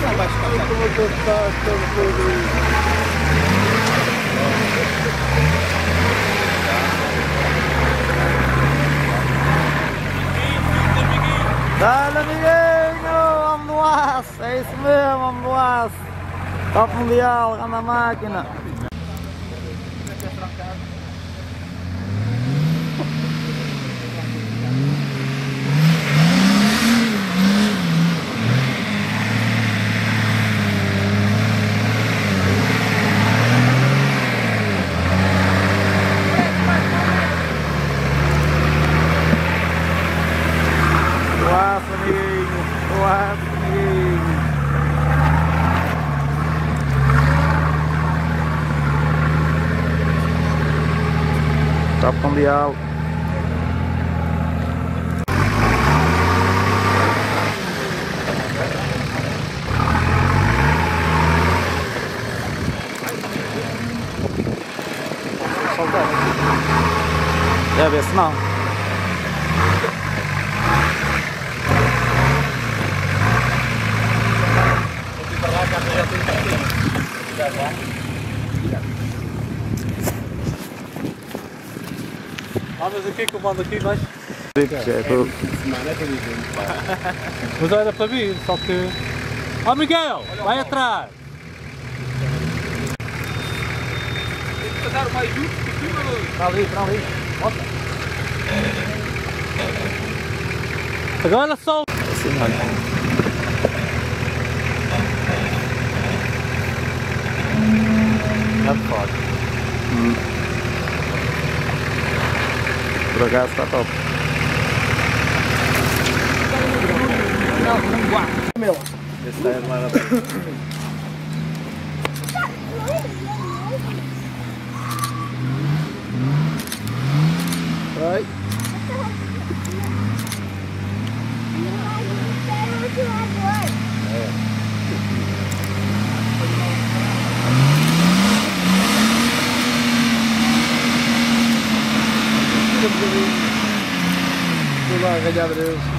como é que está, estamos todos. Dale, amiguinho! Vamos no aço! É isso mesmo, vamos no aço! Top Mundial, anda a máquina! Top Mundial! Deve ver se não. Ah, mas aqui que eu mando aqui mais. É tudo. Mas era para vir, só que. Ó Miguel, vai atrás! Para ali, para ali. Agora só. Assim, olha. É foda. Por acaso está top. Esse é maravilhoso. Vai. Vou lá, galhar Deus.